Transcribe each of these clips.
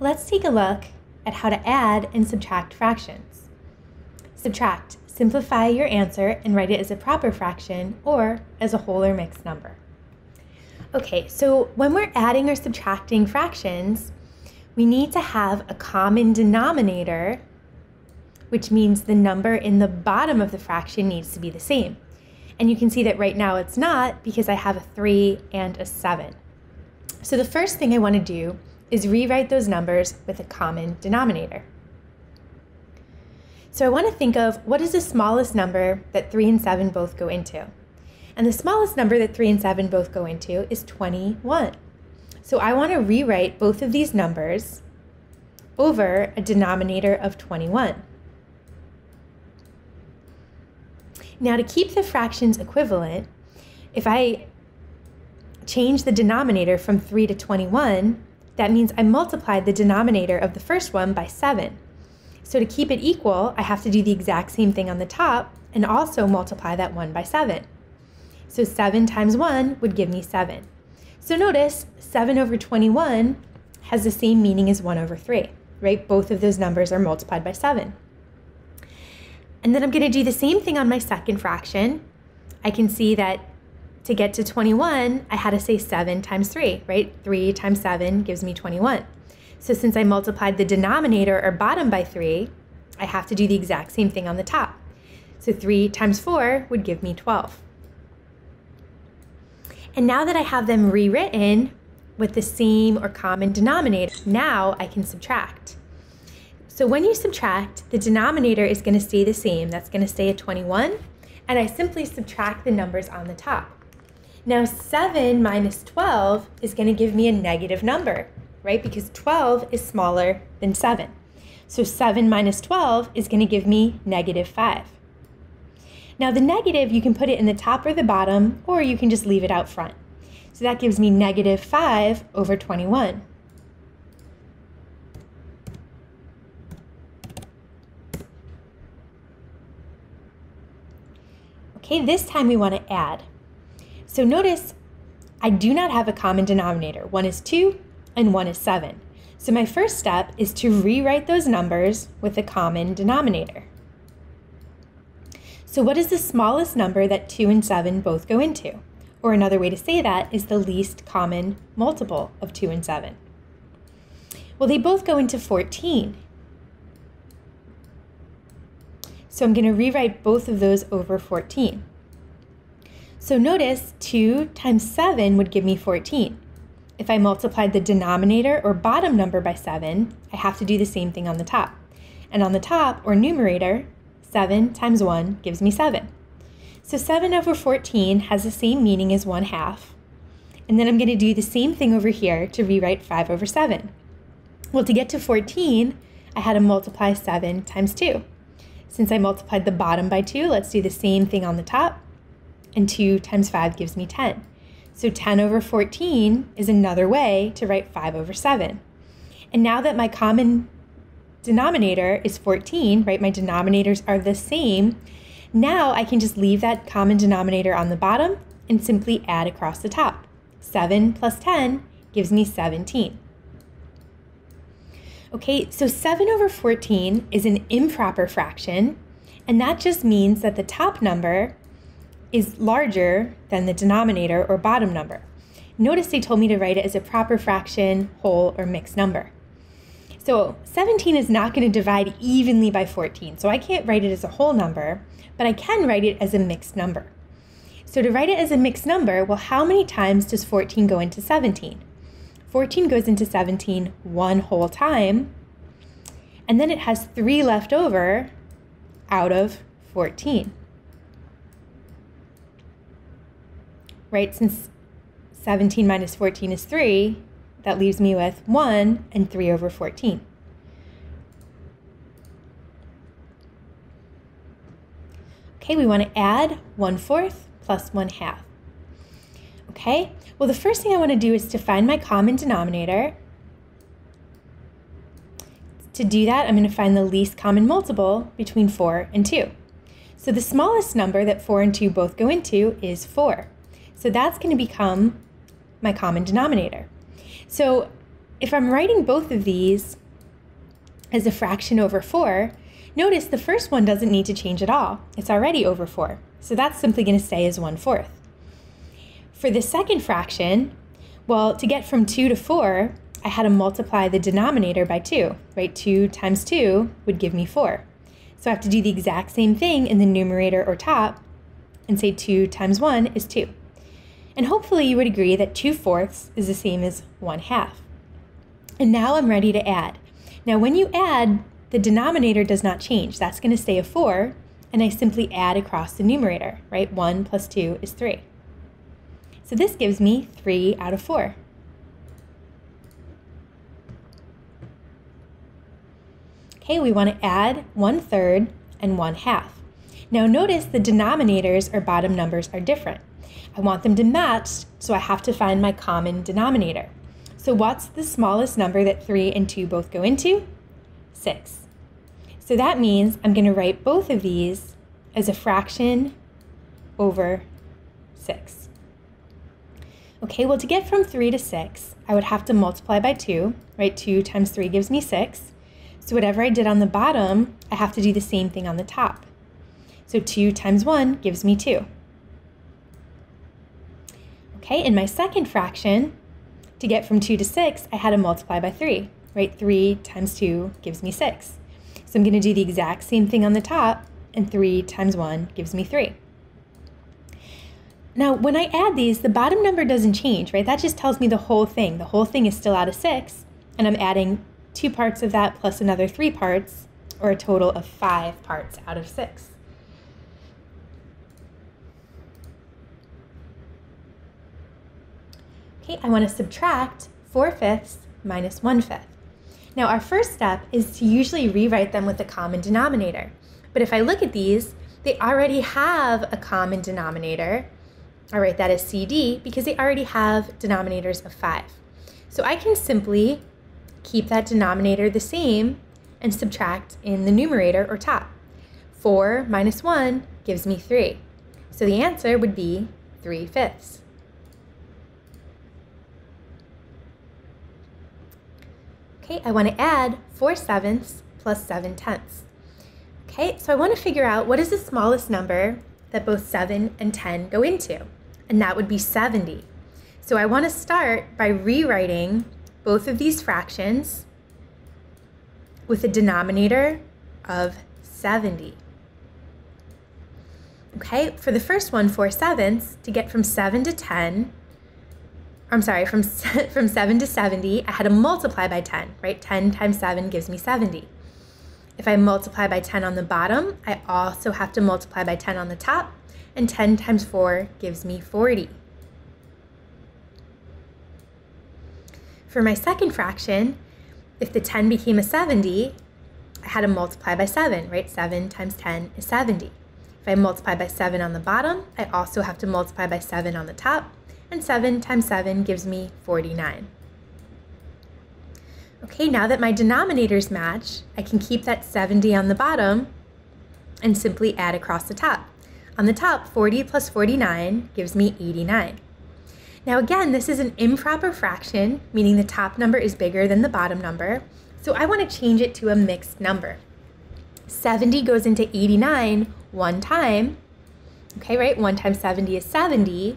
let's take a look at how to add and subtract fractions. Subtract. Simplify your answer and write it as a proper fraction or as a whole or mixed number. Okay, so when we're adding or subtracting fractions, we need to have a common denominator, which means the number in the bottom of the fraction needs to be the same. And you can see that right now it's not because I have a 3 and a 7. So the first thing I want to do is rewrite those numbers with a common denominator. So I want to think of what is the smallest number that 3 and 7 both go into. And the smallest number that 3 and 7 both go into is 21. So I want to rewrite both of these numbers over a denominator of 21. Now to keep the fractions equivalent, if I change the denominator from 3 to 21, that means I multiplied the denominator of the first one by 7. So to keep it equal, I have to do the exact same thing on the top and also multiply that 1 by 7. So 7 times 1 would give me 7. So notice 7 over 21 has the same meaning as 1 over 3, right? Both of those numbers are multiplied by 7. And then I'm going to do the same thing on my second fraction. I can see that to get to 21, I had to say 7 times 3, right? 3 times 7 gives me 21. So since I multiplied the denominator or bottom by 3, I have to do the exact same thing on the top. So 3 times 4 would give me 12. And now that I have them rewritten with the same or common denominator, now I can subtract. So when you subtract, the denominator is going to stay the same. That's going to stay at 21. And I simply subtract the numbers on the top. Now 7 minus 12 is going to give me a negative number, right? Because 12 is smaller than 7. So 7 minus 12 is going to give me negative 5. Now the negative, you can put it in the top or the bottom, or you can just leave it out front. So that gives me negative 5 over 21. Okay, this time we want to add. So notice I do not have a common denominator. One is 2 and one is 7. So my first step is to rewrite those numbers with a common denominator. So what is the smallest number that 2 and 7 both go into? Or another way to say that is the least common multiple of 2 and 7. Well, they both go into 14. So I'm going to rewrite both of those over 14. So notice 2 times 7 would give me 14. If I multiplied the denominator or bottom number by 7, I have to do the same thing on the top. And on the top, or numerator, 7 times 1 gives me 7. So 7 over 14 has the same meaning as 1 half. And then I'm going to do the same thing over here to rewrite 5 over 7. Well, to get to 14, I had to multiply 7 times 2. Since I multiplied the bottom by 2, let's do the same thing on the top. And 2 times 5 gives me 10. So 10 over 14 is another way to write 5 over 7. And now that my common denominator is 14, right? My denominators are the same. Now I can just leave that common denominator on the bottom and simply add across the top. 7 plus 10 gives me 17. Okay, so 7 over 14 is an improper fraction, and that just means that the top number is larger than the denominator or bottom number. Notice they told me to write it as a proper fraction, whole, or mixed number. So 17 is not going to divide evenly by 14, so I can't write it as a whole number, but I can write it as a mixed number. So to write it as a mixed number, well, how many times does 14 go into 17? 14 goes into 17 one whole time, and then it has three left over out of 14. Right, since 17 minus 14 is 3, that leaves me with 1 and 3 over 14. Okay, we want to add 1 fourth plus 1 half. Okay, well the first thing I want to do is to find my common denominator. To do that, I'm going to find the least common multiple between 4 and 2. So the smallest number that 4 and 2 both go into is 4. So that's going to become my common denominator. So if I'm writing both of these as a fraction over 4, notice the first one doesn't need to change at all. It's already over 4. So that's simply going to stay as 1 fourth. For the second fraction, well, to get from 2 to 4, I had to multiply the denominator by 2, right? 2 times 2 would give me 4. So I have to do the exact same thing in the numerator or top and say 2 times 1 is 2. And hopefully you would agree that 2 fourths is the same as 1 half. And now I'm ready to add. Now when you add, the denominator does not change. That's going to stay a 4, and I simply add across the numerator, right? 1 plus 2 is 3. So this gives me 3 out of 4. Okay, we want to add 1 third and 1 half. Now notice the denominators or bottom numbers are different. I want them to match, so I have to find my common denominator. So what's the smallest number that 3 and 2 both go into? 6. So that means I'm going to write both of these as a fraction over 6. Okay, well to get from 3 to 6, I would have to multiply by 2, right? 2 times 3 gives me 6. So whatever I did on the bottom, I have to do the same thing on the top. So 2 times 1 gives me 2. Okay, in my second fraction, to get from 2 to 6, I had to multiply by 3, right? 3 times 2 gives me 6. So I'm going to do the exact same thing on the top, and 3 times 1 gives me 3. Now, when I add these, the bottom number doesn't change, right? That just tells me the whole thing. The whole thing is still out of 6, and I'm adding two parts of that plus another three parts, or a total of five parts out of six. Okay, I want to subtract 4 fifths minus 1 fifth. Now our first step is to usually rewrite them with a common denominator. But if I look at these, they already have a common denominator. I'll write that as CD because they already have denominators of 5. So I can simply keep that denominator the same and subtract in the numerator or top. 4 minus 1 gives me 3. So the answer would be 3 fifths. Okay, I want to add 4 sevenths plus 7 tenths. Okay, so I want to figure out what is the smallest number that both 7 and 10 go into, and that would be 70. So I want to start by rewriting both of these fractions with a denominator of 70. Okay, for the first one, 4 sevenths, to get from 7 to 10, I'm sorry, from, from 7 to 70, I had to multiply by 10, right? 10 times 7 gives me 70. If I multiply by 10 on the bottom, I also have to multiply by 10 on the top, and 10 times 4 gives me 40. For my second fraction, if the 10 became a 70, I had to multiply by 7, right? 7 times 10 is 70. If I multiply by 7 on the bottom, I also have to multiply by 7 on the top, and 7 times 7 gives me 49. Okay, now that my denominators match, I can keep that 70 on the bottom and simply add across the top. On the top, 40 plus 49 gives me 89. Now again, this is an improper fraction, meaning the top number is bigger than the bottom number. So I want to change it to a mixed number. 70 goes into 89 one time. Okay, right? 1 times 70 is 70.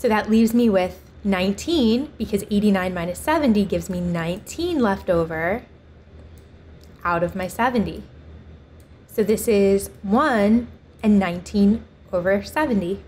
So that leaves me with 19 because 89 minus 70 gives me 19 left over out of my 70. So this is 1 and 19 over 70.